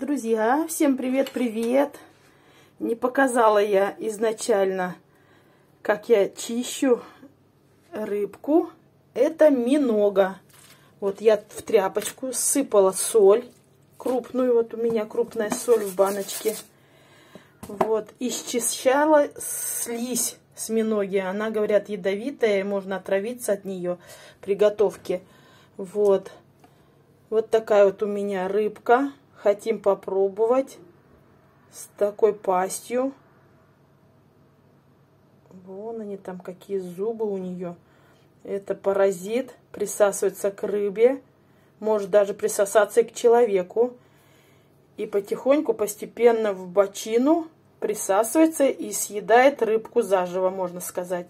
Друзья, всем привет-привет! Не показала я изначально, как я чищу рыбку. Это минога. Вот я в тряпочку сыпала соль крупную. Вот у меня крупная соль в баночке. Вот. И счищала слизь с миноги. Она, говорят, ядовитая, можно отравиться от нее при готовке. Вот. Вот такая вот у меня рыбка хотим попробовать с такой пастью. Вон они там, какие зубы у нее. Это паразит, присасывается к рыбе, может даже присосаться и к человеку. И потихоньку, постепенно в бочину присасывается и съедает рыбку заживо, можно сказать.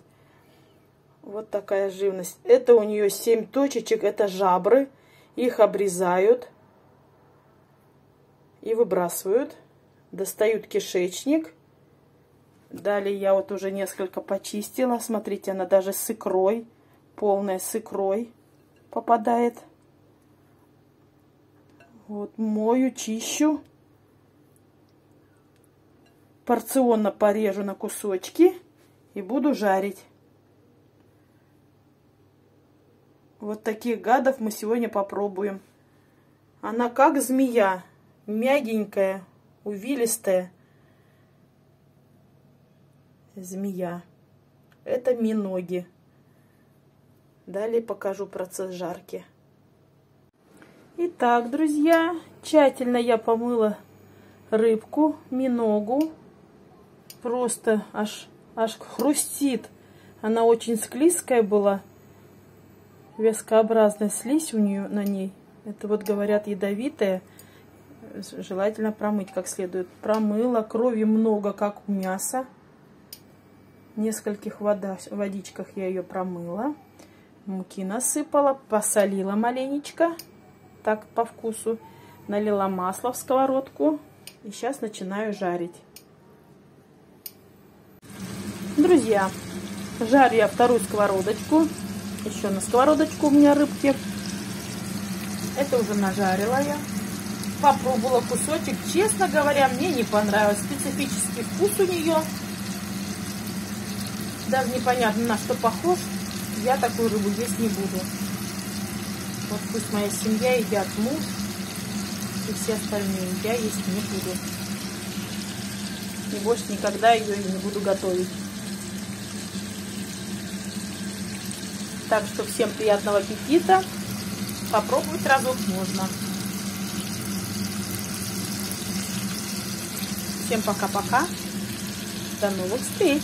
Вот такая живность. Это у нее семь точечек, это жабры. Их обрезают и выбрасывают. Достают кишечник. Далее я вот уже несколько почистила. Смотрите, она даже с икрой, полная с икрой попадает. Вот мою, чищу. Порционно порежу на кусочки и буду жарить. Вот таких гадов мы сегодня попробуем. Она как змея мягенькая, увилистая змея. Это миноги. Далее покажу процесс жарки. Итак, друзья, тщательно я помыла рыбку, миногу. Просто аж, аж хрустит. Она очень склизкая была. Вескообразная слизь у нее на ней. Это вот говорят ядовитая желательно промыть как следует. Промыла, крови много, как у мяса. В нескольких вода, водичках я ее промыла. Муки насыпала, посолила маленечко, так по вкусу. Налила масло в сковородку и сейчас начинаю жарить. Друзья, жарю я вторую сковородочку. Еще на сковородочку у меня рыбки. Это уже нажарила я попробовала кусочек. Честно говоря, мне не понравилось. Специфический вкус у нее. Даже непонятно, на что похож. Я такую рыбу есть не буду. Вот пусть моя семья едят муж и все остальные. Я есть не буду. И больше никогда ее не буду готовить. Так что всем приятного аппетита. Попробовать разок можно. Всем пока-пока. До новых встреч!